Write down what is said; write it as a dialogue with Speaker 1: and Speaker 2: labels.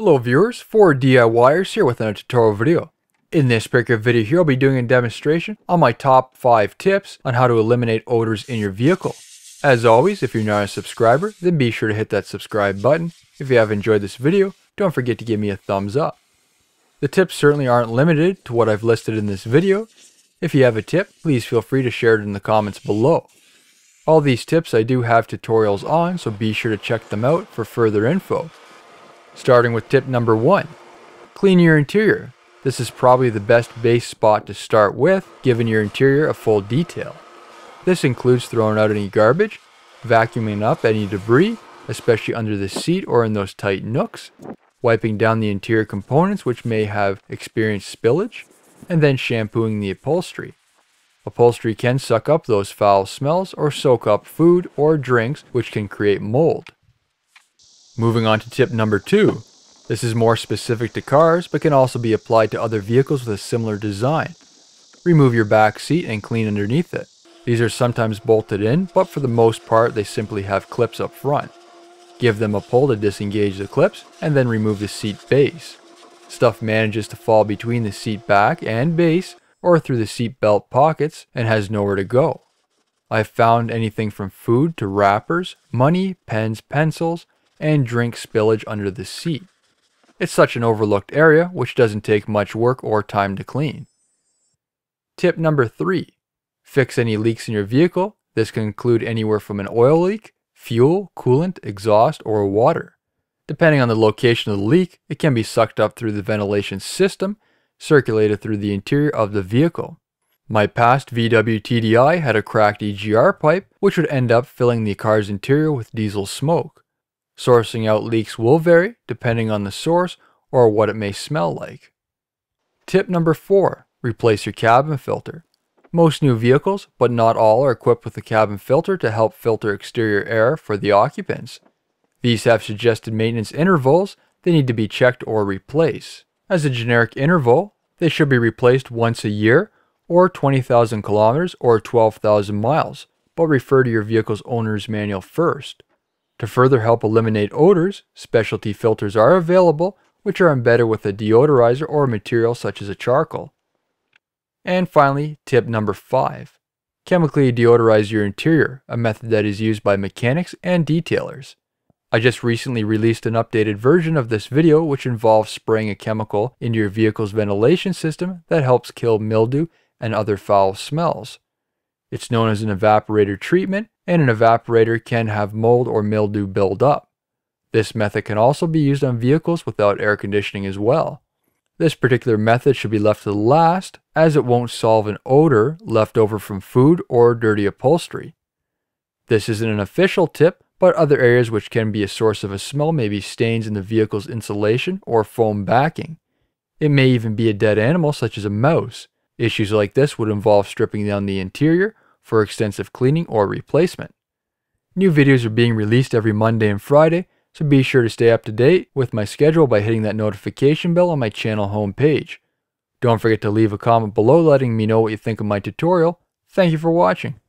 Speaker 1: Hello viewers, four DIYers here with another tutorial video. In this particular video here, I'll be doing a demonstration on my top 5 tips on how to eliminate odors in your vehicle. As always, if you're not a subscriber, then be sure to hit that subscribe button. If you have enjoyed this video, don't forget to give me a thumbs up. The tips certainly aren't limited to what I've listed in this video. If you have a tip, please feel free to share it in the comments below. All these tips I do have tutorials on, so be sure to check them out for further info. Starting with tip number one, clean your interior. This is probably the best base spot to start with, giving your interior a full detail. This includes throwing out any garbage, vacuuming up any debris, especially under the seat or in those tight nooks, wiping down the interior components which may have experienced spillage, and then shampooing the upholstery. Upholstery can suck up those foul smells or soak up food or drinks which can create mold. Moving on to tip number two. This is more specific to cars, but can also be applied to other vehicles with a similar design. Remove your back seat and clean underneath it. These are sometimes bolted in, but for the most part they simply have clips up front. Give them a pull to disengage the clips, and then remove the seat base. Stuff manages to fall between the seat back and base, or through the seat belt pockets, and has nowhere to go. I've found anything from food to wrappers, money, pens, pencils, and drink spillage under the seat. It's such an overlooked area which doesn't take much work or time to clean. Tip number 3. Fix any leaks in your vehicle. This can include anywhere from an oil leak, fuel, coolant, exhaust, or water. Depending on the location of the leak, it can be sucked up through the ventilation system, circulated through the interior of the vehicle. My past VW TDI had a cracked EGR pipe, which would end up filling the car's interior with diesel smoke. Sourcing out leaks will vary depending on the source or what it may smell like. Tip number 4. Replace your cabin filter. Most new vehicles, but not all, are equipped with a cabin filter to help filter exterior air for the occupants. These have suggested maintenance intervals they need to be checked or replaced. As a generic interval, they should be replaced once a year or 20,000 kilometers or 12,000 miles, but refer to your vehicle's owner's manual first. To further help eliminate odors, specialty filters are available which are embedded with a deodorizer or material such as a charcoal. And finally, tip number 5. Chemically deodorize your interior, a method that is used by mechanics and detailers. I just recently released an updated version of this video which involves spraying a chemical into your vehicle's ventilation system that helps kill mildew and other foul smells. It's known as an evaporator treatment and an evaporator can have mold or mildew build up. This method can also be used on vehicles without air conditioning as well. This particular method should be left to the last as it won't solve an odor left over from food or dirty upholstery. This isn't an official tip, but other areas which can be a source of a smell may be stains in the vehicle's insulation or foam backing. It may even be a dead animal such as a mouse. Issues like this would involve stripping down the interior for extensive cleaning or replacement. New videos are being released every Monday and Friday, so be sure to stay up to date with my schedule by hitting that notification bell on my channel homepage. Don't forget to leave a comment below letting me know what you think of my tutorial. Thank you for watching.